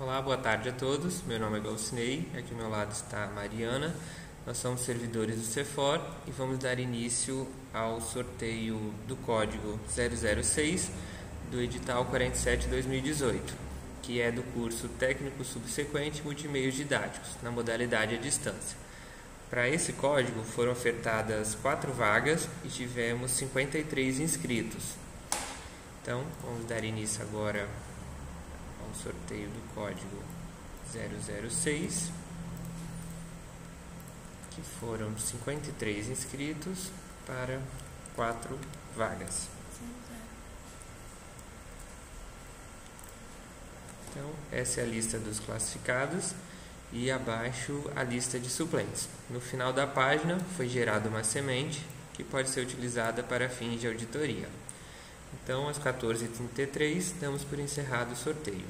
Olá, boa tarde a todos. Meu nome é Galcinei, aqui ao meu lado está a Mariana. Nós somos servidores do CEFOR e vamos dar início ao sorteio do código 006 do edital 47-2018, que é do curso Técnico Subsequente Multimeios Didáticos, na modalidade à distância. Para esse código foram ofertadas quatro vagas e tivemos 53 inscritos. Então, vamos dar início agora ao sorteio do código 006, que foram 53 inscritos para quatro vagas. Então, essa é a lista dos classificados e abaixo a lista de suplentes. No final da página foi gerada uma semente que pode ser utilizada para fins de auditoria. Então, às 14h33, damos por encerrado o sorteio.